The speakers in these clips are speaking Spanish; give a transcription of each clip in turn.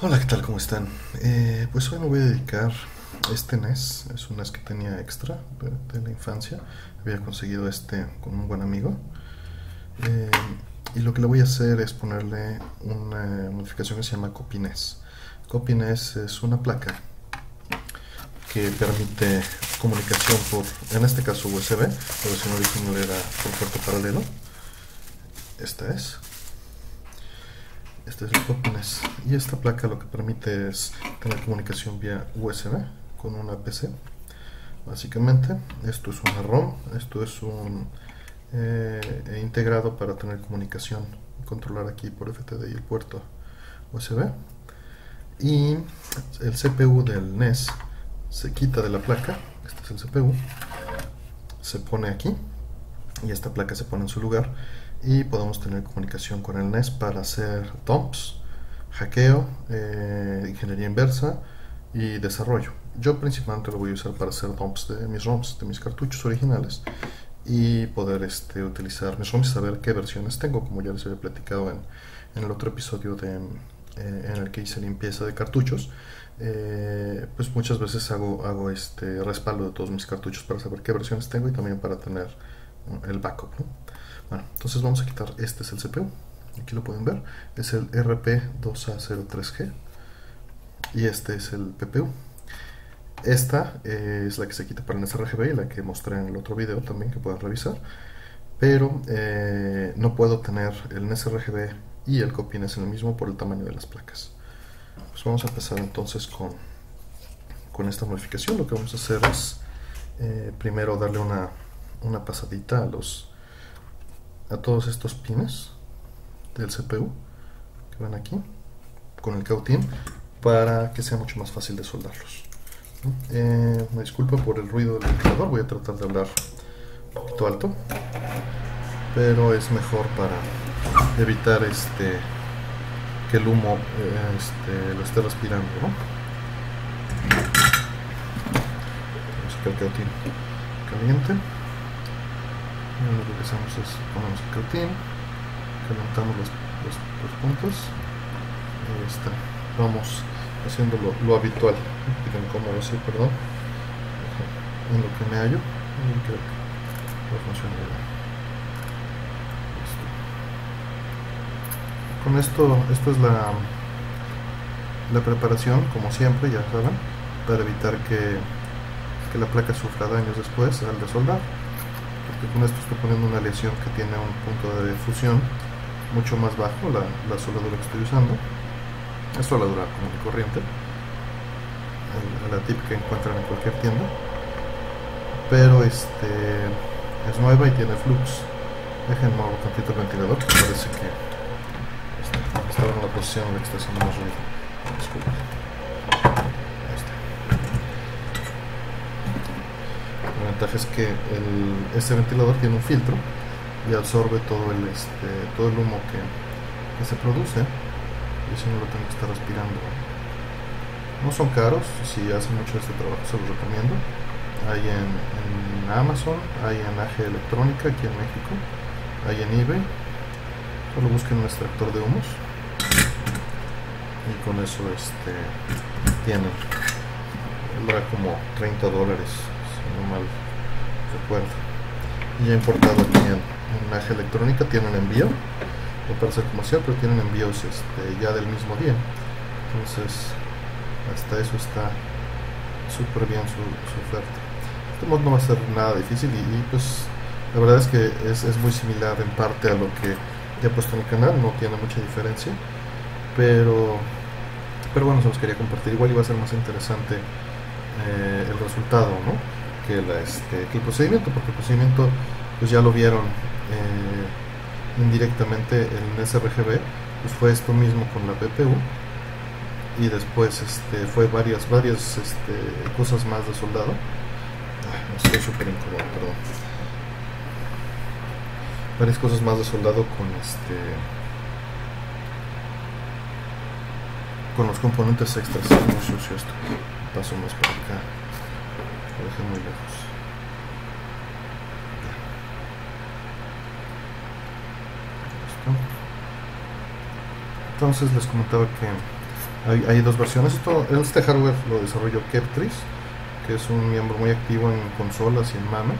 Hola, ¿qué tal? ¿Cómo están? Eh, pues hoy me voy a dedicar este NES. Es un NES que tenía extra de, de la infancia. Había conseguido este con un buen amigo. Eh, y lo que le voy a hacer es ponerle una modificación que se llama CopyNES. CopyNES es una placa que permite comunicación por, en este caso USB, la versión original era por puerto paralelo. Esta es. Este es el CopyNES. Y esta placa lo que permite es tener comunicación vía USB con una PC. Básicamente, esto es una ROM, esto es un eh, integrado para tener comunicación controlar aquí por FTD y el puerto USB. Y el CPU del NES se quita de la placa, este es el CPU, se pone aquí y esta placa se pone en su lugar y podemos tener comunicación con el NES para hacer dumps, hackeo, eh, ingeniería inversa y desarrollo. Yo principalmente lo voy a usar para hacer dumps de mis ROMs, de mis cartuchos originales y poder este, utilizar mis ROMs y saber qué versiones tengo, como ya les había platicado en, en el otro episodio de, eh, en el que hice limpieza de cartuchos. Eh, pues muchas veces hago, hago este respaldo de todos mis cartuchos para saber qué versiones tengo y también para tener el backup. Bueno, entonces vamos a quitar, este es el CPU, aquí lo pueden ver, es el RP2A03G y este es el PPU. Esta eh, es la que se quita para el sRGB y la que mostré en el otro video también que pueden revisar, pero eh, no puedo tener el sRGB y el CopyNES en el mismo por el tamaño de las placas. Pues vamos a empezar entonces con, con esta modificación. Lo que vamos a hacer es eh, primero darle una, una pasadita a los a todos estos pines del CPU que van aquí con el cautín para que sea mucho más fácil de soldarlos. Eh, me disculpo por el ruido del ventilador, voy a tratar de hablar un poquito alto, pero es mejor para evitar este que el humo eh, este, lo esté respirando. Vamos a el cautín caliente lo hacemos es ponemos el cautín calentamos los, los, los puntos. Ahí está. Vamos haciendo lo, lo habitual un poquito incómodo sí, perdón en lo que me hallo y creo que va a funcionar bien con esto esto es la la preparación como siempre ya saben para evitar que, que la placa sufra daños después al desoldar porque con esto estoy poniendo una aleación que tiene un punto de fusión mucho más bajo, la, la soldadura que estoy usando. Es soldadura común y corriente la tip que encuentran en cualquier tienda. Pero este es nueva y tiene flux. Dejen mover un tantito el ventilador que parece que está en la posición de que está haciendo más ruido. Disculpen La ventaja es que este ventilador tiene un filtro y absorbe todo el, este, todo el humo que, que se produce y si no lo tengo que estar respirando. No son caros, si hacen mucho este trabajo se los recomiendo. Hay en, Amazon, hay en AG Electrónica aquí en México, hay en eBay. Solo busquen un extractor de humos y con eso este, tienen. Como 30 dólares no mal recuerdo. Y he importado aquí en, Magia Electrónica, tienen envío, no para ser comercial, pero tienen envíos este, ya del mismo día. Entonces, hasta eso está súper bien su, su, oferta. Este mod no va a ser nada difícil y, y pues la verdad es que es, es, muy similar en parte a lo que ya he puesto en el canal, no tiene mucha diferencia, pero, pero bueno, se los quería compartir. Igual iba a ser más interesante eh, el resultado, ¿no? Este, que el procedimiento, porque el procedimiento pues ya lo vieron eh, indirectamente en sRGB, pues fue esto mismo con la PPU y después este, fue varias, varias este, cosas más de soldado. Ay, estoy súper incómodo, perdón. Varias cosas más de soldado con este con los componentes extras. Muy sucio esto. Paso más por acá lo dejé muy lejos. Entonces les comentaba que hay, dos versiones. Este hardware lo desarrolló Keptris, que es un miembro muy activo en consolas y en mano.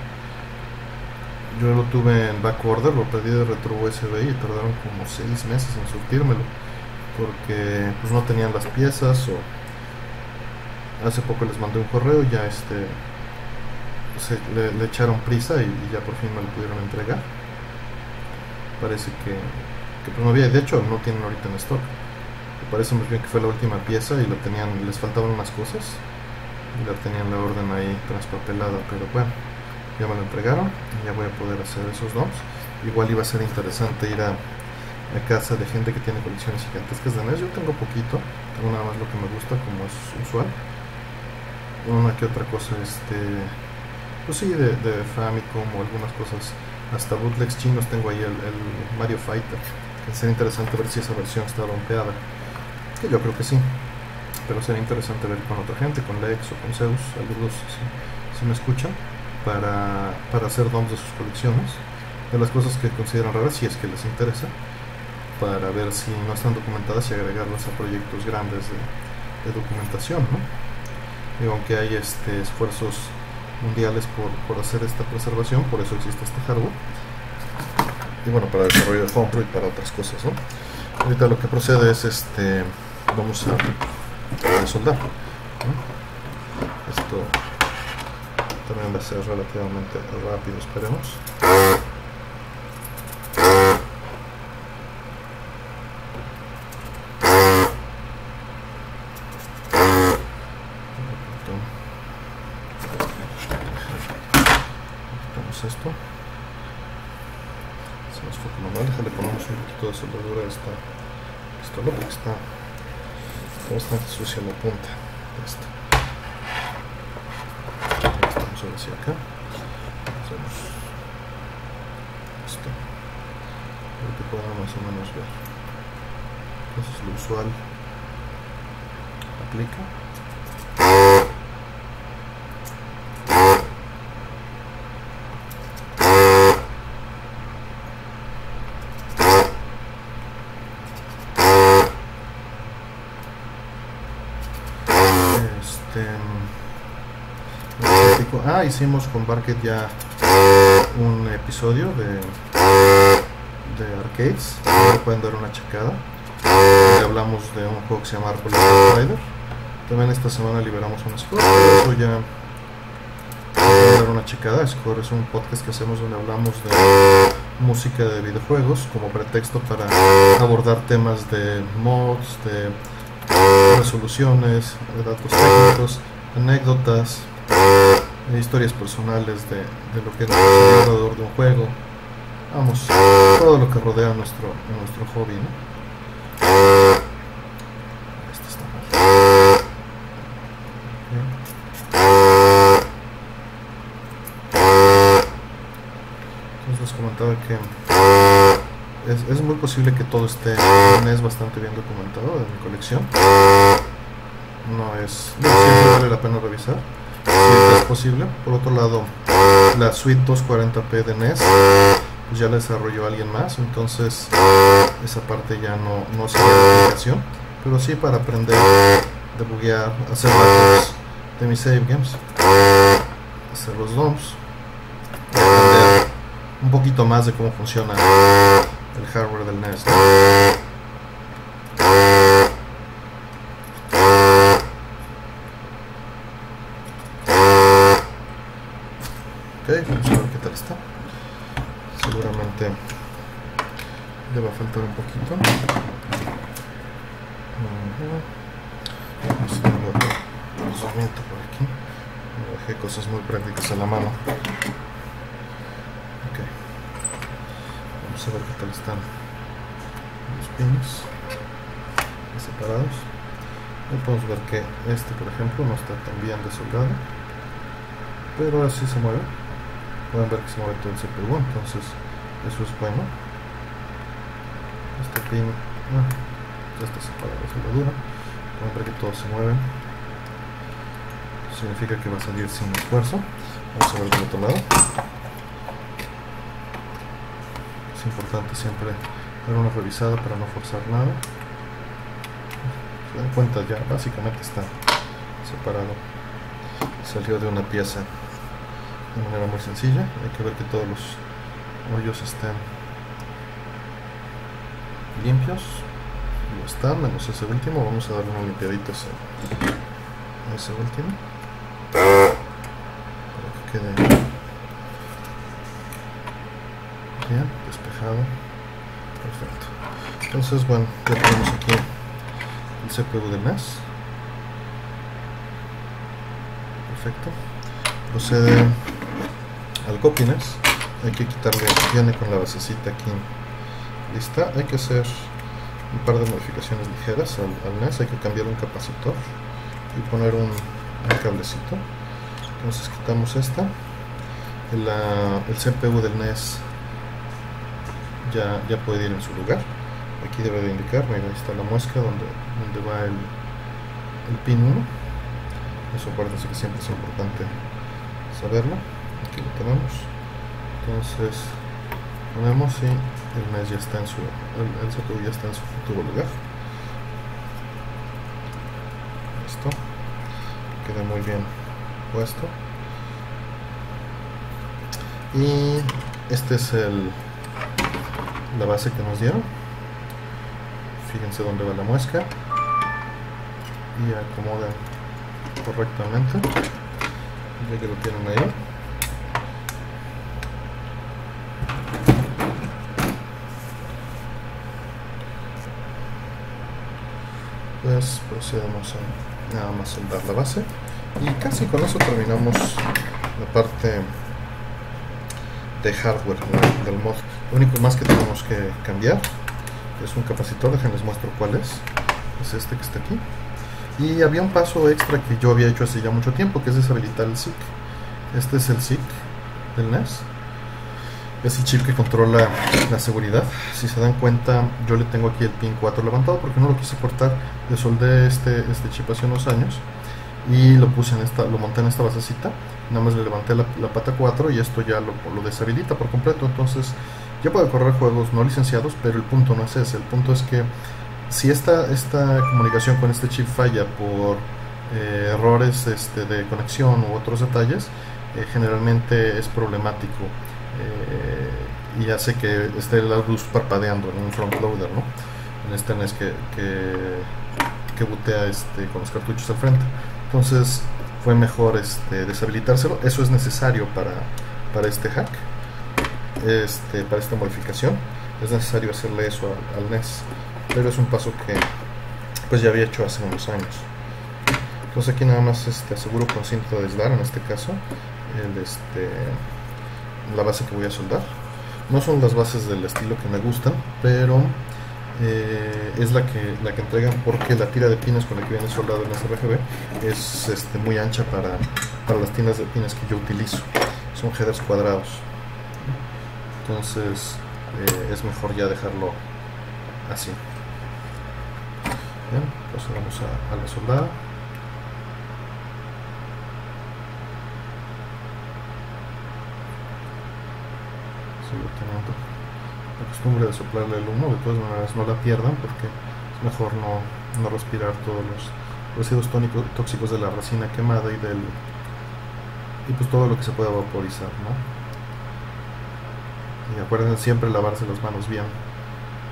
Yo lo tuve en backorder, lo pedí de retro USB y tardaron como 6 meses en surtírmelo porque pues no tenían las piezas o hace poco les mandé un correo ya este le, echaron prisa y, ya por fin me lo pudieron entregar parece que, que pues no había de hecho no tienen ahorita en stock me parece muy bien que fue la última pieza y la tenían les faltaban unas cosas y la tenían la orden ahí transpapelada pero bueno ya me lo entregaron y ya voy a poder hacer esos DOMs igual iba a ser interesante ir a a casa de gente que tiene colecciones gigantescas de NES. Yo tengo poquito, tengo nada más lo que me gusta, como es usual. Una que otra cosa, este, pues sí, de, Famicom o algunas cosas, hasta bootlegs chinos tengo ahí el, Mario Fighter. Que sería interesante ver si esa versión está rompeada. Que yo creo que sí, pero sería interesante ver con otra gente, con Lex o con Zeus, si, si me escuchan, para, para hacer DOMs de sus colecciones. De las cosas que consideran raras, si es que les interesa para ver si no están documentadas y agregarlas a proyectos grandes de, documentación. ¿no? Y aunque hay este, esfuerzos mundiales por, por, hacer esta preservación, por eso existe este hardware. Y bueno, para el desarrollo de Homebrew y para otras cosas. ¿no? Ahorita lo que procede es, este, vamos a, soldar. Esto también va a ser relativamente rápido, esperemos. Esto se nos fue como mal déjale ponemos un poquito de soldadura a esta pistola porque está, bastante sucia la punta de esto. Vamos a ver si acá. Hacemos esto. Para que pueda más o menos ver. Entonces lo usual aplica hicimos con Barket ya un episodio de, de arcades, pueden dar una checada. hablamos de un juego que se llama Arco Rider. También esta semana liberamos un score, eso ya pueden dar una checada. Score es un podcast que hacemos donde hablamos de música de videojuegos como pretexto para abordar temas de mods, de resoluciones, de datos técnicos, anécdotas, historias personales de, de lo que es alrededor de un juego. Vamos, todo lo que rodea nuestro, nuestro hobby, ¿no? Este está mal. Entonces les comentaba que es, es, muy posible que todo esté es bastante bien documentado en mi colección. No es. Siempre vale la pena revisar posible. Por otro lado, la suite 240p de NES pues ya la desarrolló alguien más, entonces esa parte ya no, no sería de aplicación, pero sí para aprender, debuguear, hacer backups de mis save games, hacer los DOMs, aprender un poquito más de cómo funciona el hardware del NES a ver qué tal está. Seguramente un poquito. Vamos a otro por aquí. Dejé cosas muy prácticas a la mano. Ok. Vamos a ver qué tal están los pins separados. Ahí podemos ver que este, por ejemplo, no está tan bien desoldado, pero así se mueve pueden ver que se mueve todo el CPU entonces eso es bueno este pin ya está separado la soldadura pueden ver que todo se mueve significa que va a salir sin esfuerzo. Vamos a ver del otro lado. Es importante siempre dar una revisada para no forzar nada. Si dan cuenta ya básicamente está separado. Salió de una pieza de manera muy sencilla. Hay que ver que todos los hoyos estén limpios. Lo están menos ese último. Vamos a darle una limpiadita a ese, último. Para que quede bien despejado. Perfecto. Entonces bueno ya tenemos aquí el CPU del NAS perfecto. Procede al copines. Hay que quitarle viene con la basecita aquí lista hay que hacer un par de modificaciones ligeras al, NAS hay que cambiar un capacitor y poner un, cablecito. Entonces quitamos esta. El CPU del NES ya, ya puede ir en su lugar. Aquí debe de indicar, mira, ahí está la muesca donde, donde va el, el pin 1 eso acuérdense que siempre es importante saberlo. Aquí lo tenemos. Entonces ponemos y el NES ya está en su el, el ya está en su futuro lugar. Listo queda muy bien puesto. Y este es el la base que nos dieron. Fíjense dónde va la muesca. Y acomoden correctamente. Ya que lo tienen ahí pues procedemos a nada soldar la base. Y casi con eso terminamos la parte de hardware del mod. Lo único más que tenemos que cambiar es un capacitor, déjenles muestro cuál es. Es este que está aquí. Y había un paso extra que yo había hecho hace ya mucho tiempo que es deshabilitar el SIC este es el SIC del NES es el chip que controla la seguridad. Si se dan cuenta yo le tengo aquí el pin 4 levantado porque no lo quise cortar. Le soldé este, este chip hace unos años y lo puse en esta, lo monté en esta basecita. Nada más le levanté la, la pata 4 y esto ya lo, lo, deshabilita por completo. Entonces ya puede correr juegos no licenciados pero el punto no es ese. El punto es que si esta, esta comunicación con este chip falla por eh, errores este, de conexión u otros detalles eh, generalmente es problemático eh, y hace que esté la luz parpadeando en un front loader ¿no? en este NES que, que, butea este, con los cartuchos al frente entonces fue mejor este, deshabilitárselo. Eso es necesario para, para este hack este, para esta modificación. Es necesario hacerle eso al, NES pero es un paso que pues ya había hecho hace unos años. Entonces aquí nada más este, aseguro con cinta de aislar en este caso el, este, la base que voy a soldar no son las bases del estilo que me gustan pero eh, es la que, la que entregan porque la tira de pines con la que viene soldado en SRGB es este, muy ancha para, para las tiras de pines que yo utilizo. Son headers cuadrados. Entonces eh, es mejor ya dejarlo así. Bien, pues vamos a, a la soldada. La costumbre de soplarle el humo, de todas maneras no la pierdan porque es mejor no, no respirar todos los residuos tóxicos de la resina quemada y del y pues todo lo que se pueda vaporizar, ¿no? Y acuérdense siempre lavarse las manos bien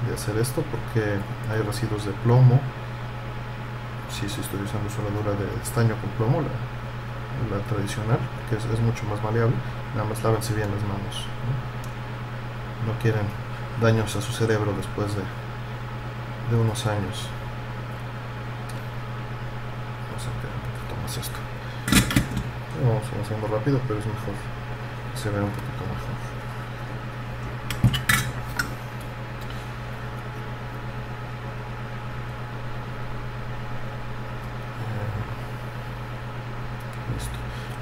de hacer esto porque hay residuos de plomo. Si sí, estoy usando soldadura de estaño con plomo, la, la tradicional, que es, mucho más maleable, nada más lávense bien las manos. ¿no? No quieren daños a su cerebro después de, de unos años. Vamos a ver un poquito más esto. Vamos avanzando rápido, pero es mejor se vea un poquito mejor.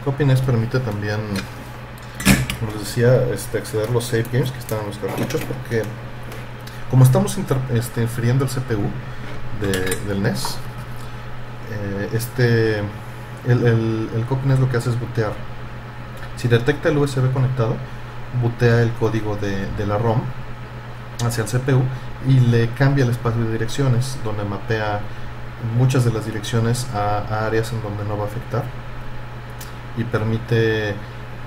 Copines permite también como les decía, este, acceder a los save games que están en los cartuchos porque como estamos inter, este, infiriendo el CPU de, del NES, eh, este, el, el, el lo que hace es bootear. Si detecta el USB conectado, bootea el código de, de la ROM hacia el CPU y le cambia el espacio de direcciones donde mapea muchas de las direcciones a, áreas en donde no va a afectar y permite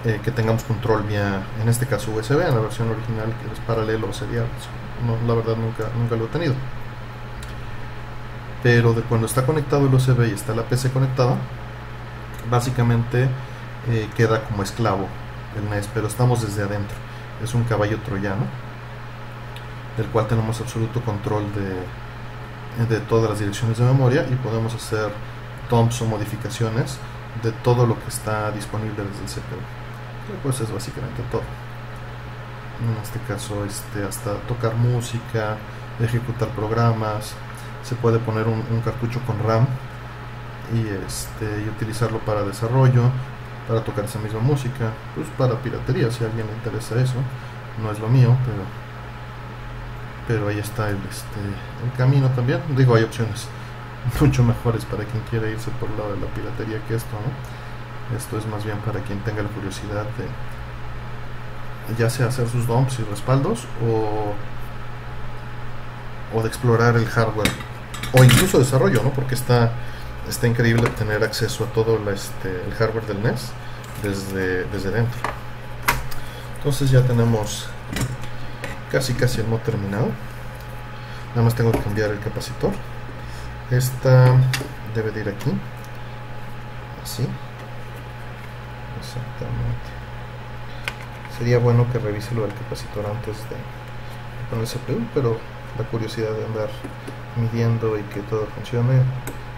eh, que tengamos control vía, en este caso USB, en la versión original que es paralelo sería, no, la verdad nunca, nunca lo he tenido. Pero de cuando está conectado el USB y está la PC conectada, básicamente eh, queda como esclavo el NES, pero estamos desde adentro. Es un caballo troyano, del cual tenemos absoluto control de, de todas las direcciones de memoria y podemos hacer dumps o modificaciones de todo lo que está disponible desde el CPU. Pues es básicamente todo. En este caso, este, hasta tocar música, ejecutar programas, se puede poner un, cartucho con RAM y, este, y utilizarlo para desarrollo, para tocar esa misma música, pues para piratería, si a alguien le interesa eso. No es lo mío, pero pero ahí está el, este, el camino también. Digo, hay opciones mucho mejores para quien quiera irse por el lado de la piratería que esto, ¿no? Esto es más bien para quien tenga la curiosidad de ya sea hacer sus dumps y respaldos o, o de explorar el hardware o incluso desarrollo, ¿no? Porque está, está increíble tener acceso a todo este, el hardware del NES desde, desde dentro. Entonces ya tenemos casi casi el mod terminado. Nada más tengo que cambiar el capacitor. Esta debe de ir aquí. Así. Exactamente. Sería bueno que revise lo del capacitor antes de poner el CPU, pero la curiosidad de andar midiendo y que todo funcione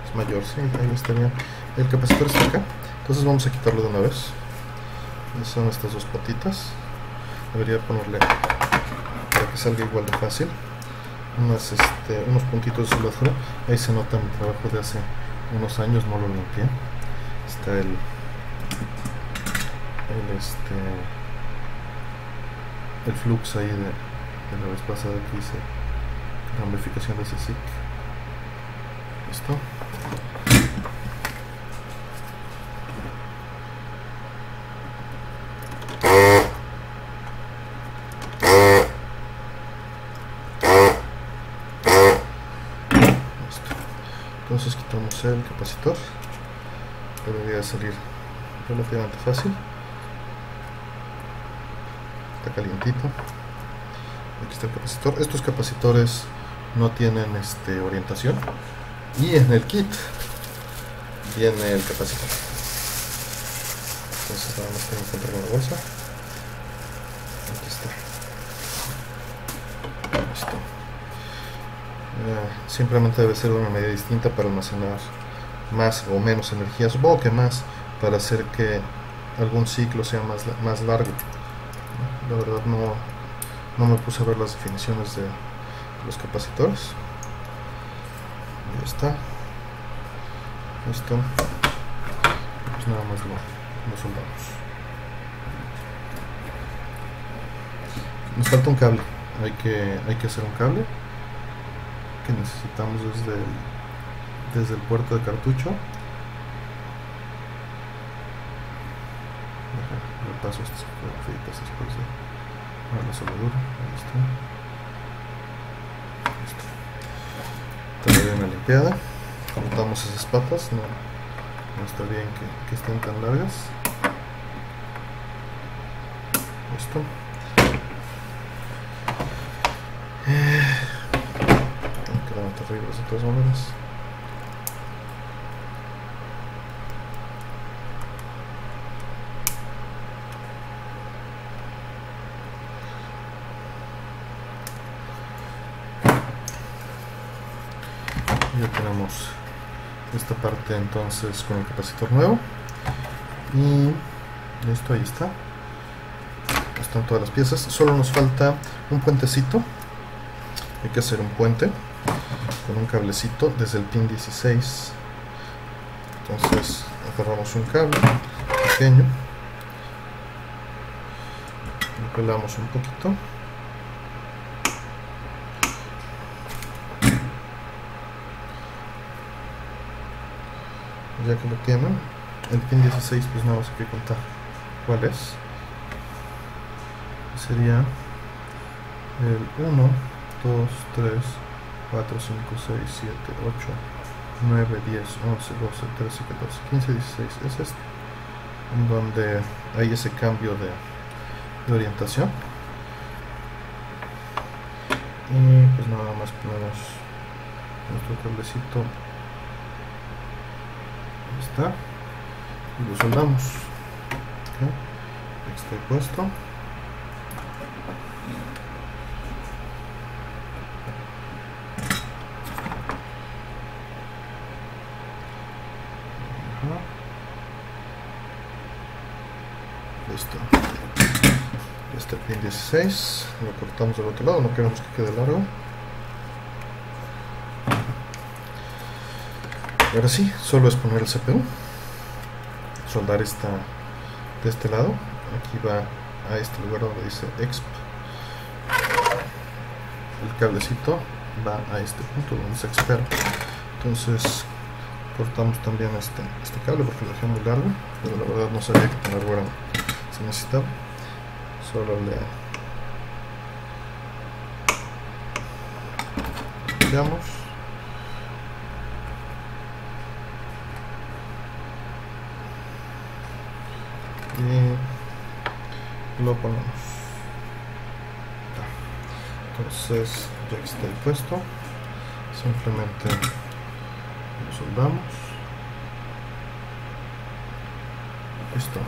es mayor. Sí, ahí está bien. El capacitor está acá. Entonces vamos a quitarlo de una vez. Son estas dos patitas. Debería ponerle para que salga igual de fácil. este, unos puntitos de soldadura. Ahí se nota mi trabajo de hace unos años, no lo limpié. Está el, el este el flux ahí de, la vez pasada que hice ramificación de ese SIC. Listo. Entonces quitamos el capacitor. Debería salir relativamente fácil. Está calientito. Aquí está el capacitor. Estos capacitores no tienen este, orientación. Y en el kit viene el capacitor. Entonces nada más tengo que encontrar la bolsa. Aquí está. Listo. Simplemente debe ser una medida distinta para almacenar más o menos energía. Supongo que más para hacer que algún ciclo sea más, más largo la verdad no, no me puse a ver las definiciones de los capacitores. Ya está. Esto pues nada más lo, lo soldamos nos falta un cable. Hay que, hay que hacer un cable que necesitamos desde desde el puerto de cartucho repaso estas fotografitas después de la soldadura ahí está Listo. una limpiada. Cortamos esas patas, no, no está bien que, que estén tan largas. Listo. Eh, quedaron terribles de todas maneras. ya tenemos esta parte entonces con el capacitor nuevo. Y esto ahí está. Están todas las piezas. Solo nos falta un puentecito. Hay que hacer un puente con un cablecito desde el pin 16 entonces agarramos un cable pequeño. Lo pelamos un poquito ya que lo tienen. El pin 16 pues nada más hay que contar. Cuál es sería el 1 2 3 4 5 6 7 8 9, 10, 11, 12, 13, 14, 15, 16 es este en donde hay ese cambio de, de orientación. Y pues nada más ponemos nuestro cablecito está. Y lo soldamos ¿okay? está puesto listo. Este pin 16 lo cortamos del otro lado no queremos que quede largo ahora sí solo es poner el CPU soldar esta de este lado. Aquí va a este lugar donde dice exp. El cablecito va a este punto donde se expert. Entonces cortamos también este, este cable porque lo dejé muy largo pero la verdad no sabía que tan largo se necesitaba. Solo le cambiamos y lo ponemos. Entonces ya que está ahí puesto simplemente lo soldamos. Listo.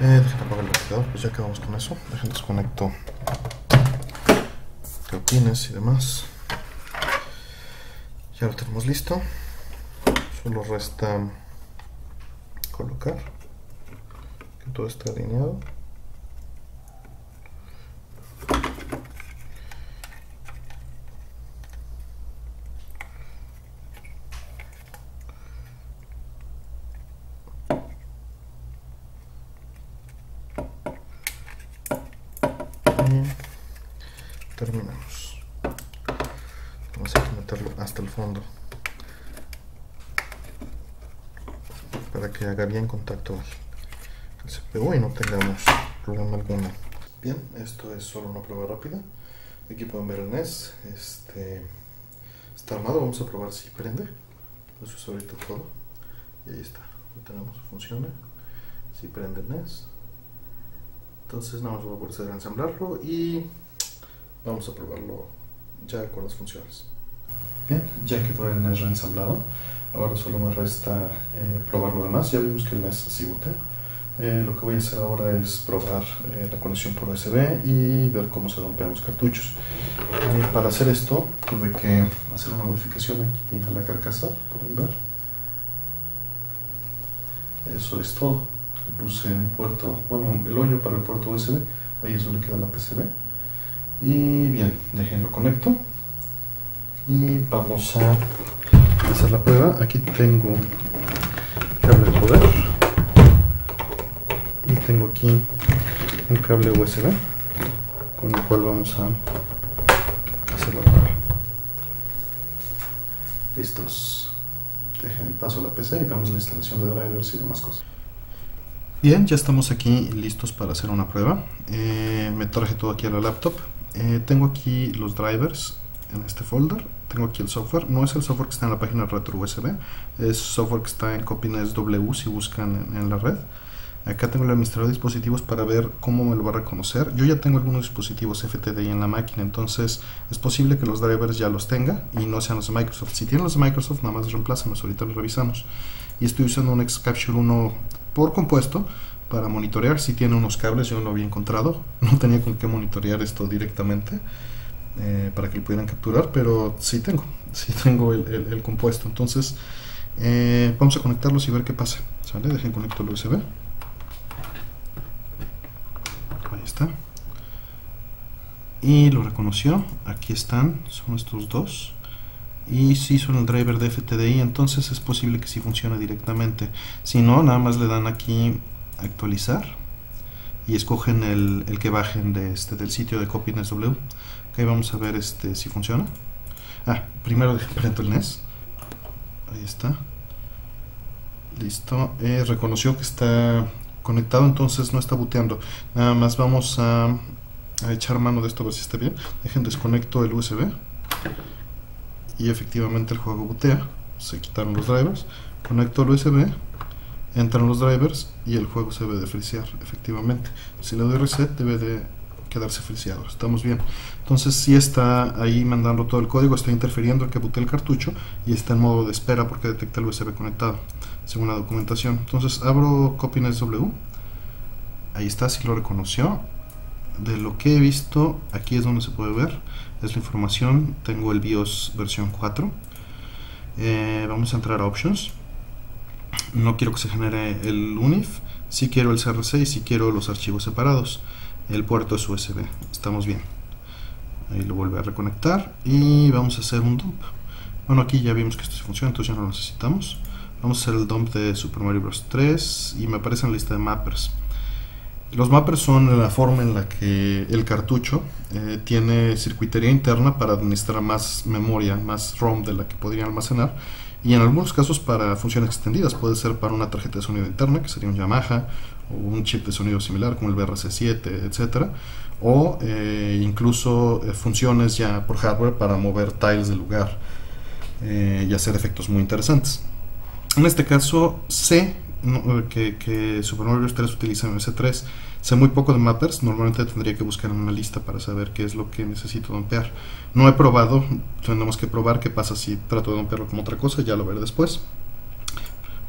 Eh, apagar el ventilador pues ya acabamos con eso. Dejen desconecto capines y demás. Ya lo tenemos listo. Solo resta que todo esté alineado. Terminamos. Vamos a meterlo hasta el fondo para que haga bien contacto el CPU y no tengamos problema alguno. Bien esto es solo una prueba rápida. Aquí pueden ver el NES este está armado vamos a probar si prende. Eso es ahorita todo. Y ahí está lo tenemos funciona si prende el NES entonces nada más voy a proceder a ensamblarlo y vamos a probarlo ya con las funciones. Bien ya quedó el NES reensamblado ahora solo me resta eh, probar lo demás. Ya vimos que el NES sí eh, lo que voy a hacer ahora es probar eh, la conexión por USB y ver cómo se rompen los cartuchos. Eh, para hacer esto tuve que hacer una modificación aquí a la carcasa pueden ver eso es todo. Puse un puerto bueno el hoyo para el puerto USB ahí es donde queda la PCB y bien déjenlo conecto. Y vamos a hacer la prueba. Aquí tengo cable de poder. Y tengo aquí un cable USB con el cual vamos a hacer la prueba. Listos. Dejen paso la PC y vemos la instalación de drivers y demás cosas. Bien ya estamos aquí listos para hacer una prueba. Eh, me traje todo aquí a la laptop. Eh, tengo aquí los drivers en este folder. Tengo aquí el software. No es el software que está en la página retro USB es software que está en Copines W si buscan en, en la red. Acá tengo el administrador de dispositivos para ver cómo me lo va a reconocer. Yo ya tengo algunos dispositivos FTDI en la máquina, entonces es posible que los drivers ya los tenga y no sean los de Microsoft. Si tienen los de Microsoft, nada más reemplázanos, ahorita los revisamos. Y estoy usando un Xcapture 1 por compuesto para monitorear. Si tiene unos cables, yo no lo había encontrado, no tenía con qué monitorear esto directamente eh, para que lo pudieran capturar, pero sí tengo, sí tengo el, compuesto. Entonces eh, vamos a conectarlos y ver qué pasa. ¿Sale? Dejen conecto el USB. Ahí está. Y lo reconoció. Aquí están. Son estos dos. Y si son el driver de FTDI, entonces es posible que sí funcione directamente. Si no, nada más le dan aquí actualizar y escogen el, el que bajen de este, del sitio de CopyNSW. Ok, vamos a ver este, si funciona. Ah, primero prendo el NES. Ahí está. Listo. Eh, reconoció que está conectado, entonces no está booteando. Nada más vamos a, echar mano de esto a ver si está bien. Dejen desconecto el USB. y efectivamente el juego bootea. Se quitaron los drivers, conecto el USB, entran los drivers y el juego se debe de efectivamente. Si le doy reset debe de quedarse friseado, estamos bien. Entonces si está ahí mandando todo el código, está interfiriendo el que bootee el cartucho y está en modo de espera porque detecta el USB conectado, según la documentación. Entonces abro CopyNetSW, ahí está, si lo reconoció. De lo que he visto, aquí es donde se puede ver, es la información, tengo el BIOS versión 4. Eh, vamos a entrar a Options no quiero que se genere el UNIF, si quiero el CRC y si quiero los archivos separados. El puerto es USB, estamos bien. Ahí lo vuelve a reconectar y vamos a hacer un dump. Bueno, aquí ya vimos que esto funciona, entonces ya no lo necesitamos. Vamos a hacer el dump de Super Mario Bros. 3 y me aparece en la lista de mappers. Los mappers son la forma en la que el cartucho eh, tiene circuitería interna para administrar más memoria, más ROM de la que podría almacenar y en algunos casos para funciones extendidas, puede ser para una tarjeta de sonido interna, que sería un Yamaha, o un chip de sonido similar como el BRC7, etcétera, o eh, incluso eh, funciones ya por hardware para mover tiles de lugar eh, y hacer efectos muy interesantes. En este caso, sé que, que Super Mario 3 utiliza MS3 Sé muy poco de mappers, normalmente tendría que buscar en una lista para saber qué es lo que necesito dompear. No he probado, tenemos que probar qué pasa si trato de dompearlo como otra cosa, ya lo veré después.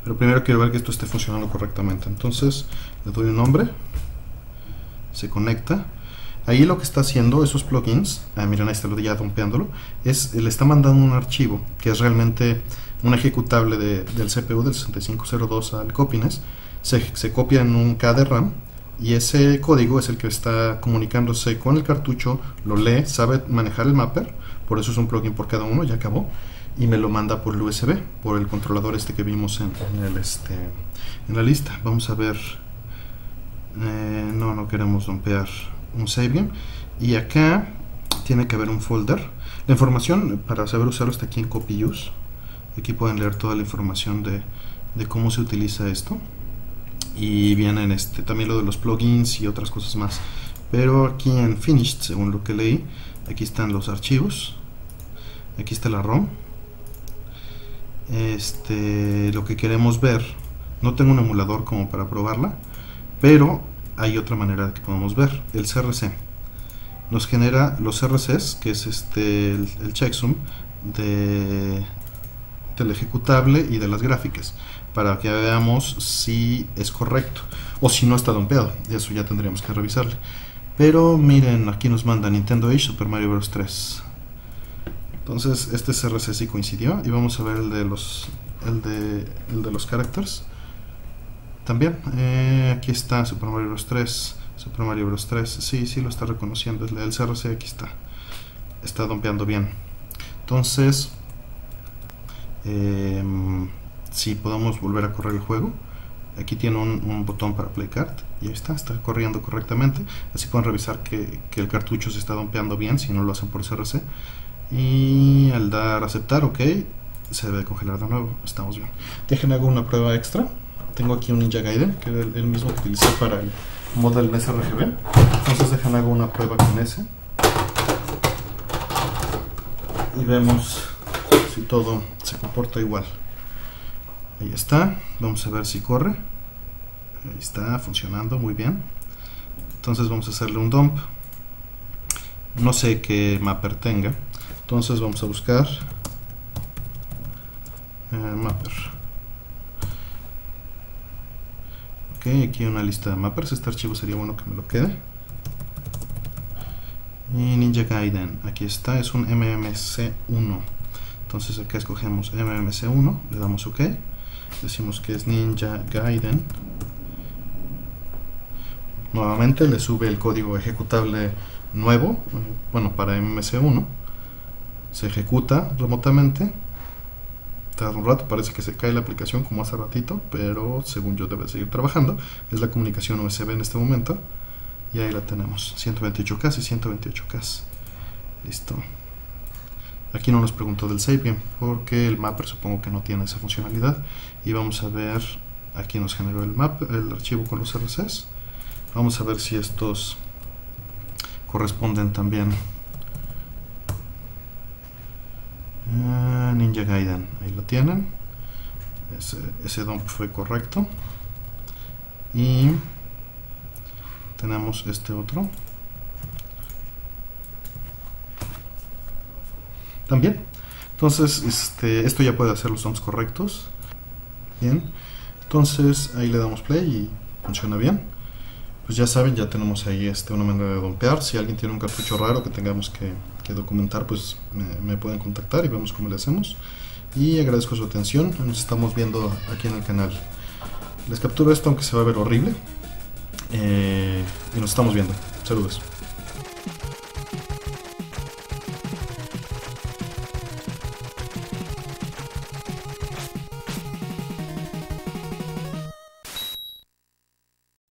Pero primero quiero ver que esto esté funcionando correctamente. Entonces le doy un nombre, se conecta. Ahí lo que está haciendo esos plugins, ah, miren ahí está lo ya dompeándolo, es le está mandando un archivo que es realmente un ejecutable del CPU del 6502 al Copines. Se, copia en un KD RAM y ese código es el que está comunicándose con el cartucho, lo lee, sabe manejar el mapper, por eso es un plugin por cada uno, ya acabó, y me lo manda por el USB, por el controlador este que vimos en, el, este, en la lista. Vamos a ver, eh, no, no queremos romper un Sabian, y acá tiene que haber un folder. La información para saber usarlo está aquí en Copy Use. Aquí pueden leer toda la información de, cómo se utiliza esto y vienen este, también lo de los plugins y otras cosas más. Pero aquí en Finished, según lo que leí, aquí están los archivos, aquí está la ROM. Este, lo que queremos ver, no tengo un emulador como para probarla, pero hay otra manera que podemos ver, el CRC. Nos genera los CRCs, que es este el, checksum de, del ejecutable y de las gráficas para que veamos si es correcto o si no está dompeado. Eso ya tendríamos que revisarle. Pero miren, aquí nos manda Nintendo Age Super Mario Bros. 3. Entonces, este CRC sí coincidió. Y vamos a ver el de los el de, el de los characters. También, eh, aquí está Super Mario Bros. 3. Super Mario Bros. 3. Sí, sí lo está reconociendo. El, CRC aquí está. Está dompeando bien. Entonces, eh, si podemos volver a correr el juego aquí tiene un, botón para play card y ahí está, está corriendo correctamente. Así pueden revisar que, el cartucho se está dompeando bien si no lo hacen por CRC y al dar aceptar ok se debe congelar de nuevo, estamos bien. Dejen hago una prueba extra. Tengo aquí un Ninja Gaiden que es el, mismo que utilicé para el model sRGB entonces dejen hago una prueba con ese. Y vemos si todo se comporta igual Ahí está. Vamos a ver si corre. Ahí está, funcionando muy bien. Entonces vamos a hacerle un dump. No sé qué mapper tenga. Entonces vamos a buscar eh, mapper. Ok, aquí hay una lista de mappers. Este archivo sería bueno que me lo quede. Y Ninja Gaiden, aquí está, es un MMC1. Entonces acá escogemos MMC1, le damos OK. Decimos que es Ninja Gaiden. Nuevamente le sube el código ejecutable nuevo bueno para MMC1 se ejecuta remotamente. Tarda un rato, parece que se cae la aplicación como hace ratito pero según yo debe seguir trabajando. Es la comunicación USB en este momento. Y ahí la tenemos. 128K y 128K listo Aquí no nos preguntó del Sapien porque el mapper supongo que no tiene esa funcionalidad. Y vamos a ver, aquí nos generó el map, el archivo con los RCs. Vamos a ver si estos corresponden también. Ninja Gaiden, ahí lo tienen. Ese, ese dump fue correcto. Y tenemos este otro. También. Entonces, este, esto ya puede hacer los dumps correctos. Bien. Entonces, ahí le damos play y funciona bien. Pues ya saben, ya tenemos ahí este, una manera de dompear. Si alguien tiene un cartucho raro que tengamos que, que documentar, pues me, me, pueden contactar y vemos cómo le hacemos. Y agradezco su atención. Nos estamos viendo aquí en el canal. Les capturo esto aunque se va a ver horrible. Eh, y nos estamos viendo. Saludos.